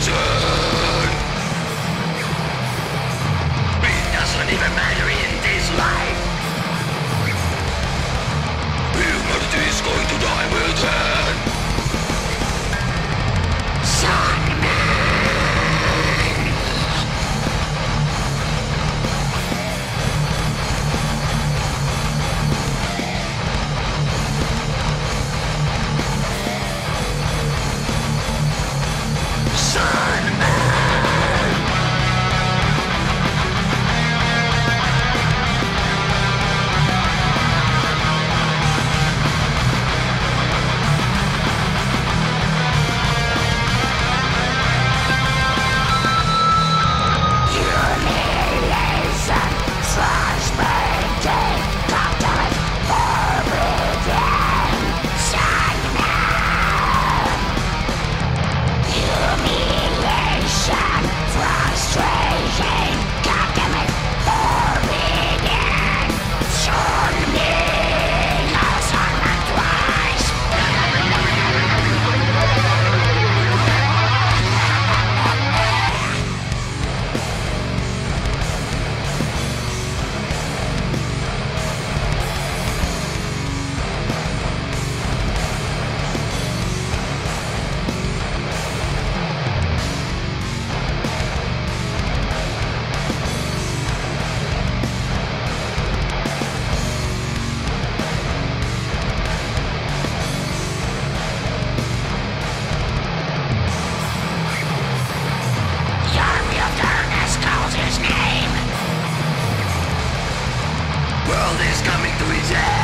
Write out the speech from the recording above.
It doesn't even matter in this life. world is coming to its end.